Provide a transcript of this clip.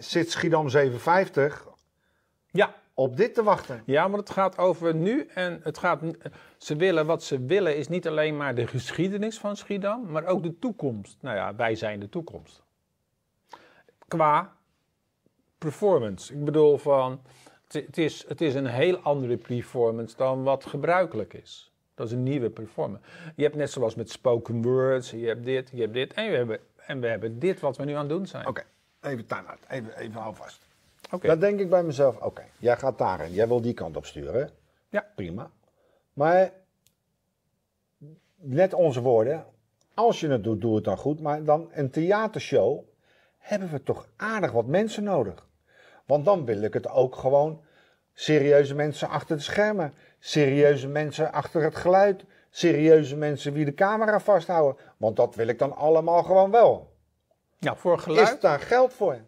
zit Schiedam 57 Ja, op dit te wachten. Ja, maar het gaat over nu en het gaat, ze willen, wat ze willen is niet alleen maar de geschiedenis van Schiedam, maar ook de toekomst. Nou ja, wij zijn de toekomst. Qua performance. Ik bedoel van, het, is, het is een heel andere performance dan wat gebruikelijk is. Dat is een nieuwe performance. Je hebt net zoals met spoken words, je hebt dit, je hebt dit en we hebben, en we hebben dit wat we nu aan het doen zijn. Oké, even time-out. Even, even hou vast. Oké. Dan denk ik bij mezelf, oké, jij gaat daarin. Jij wil die kant op sturen. Ja. Prima. Maar net onze woorden, als je het doet, doe het dan goed. Maar dan een theatershow hebben we toch aardig wat mensen nodig. Want dan wil ik het ook gewoon serieuze mensen achter de schermen. Serieuze mensen achter het geluid. Serieuze mensen die de camera vasthouden. Want dat wil ik dan allemaal gewoon wel. Ja, voor geluid. Is daar geld voor?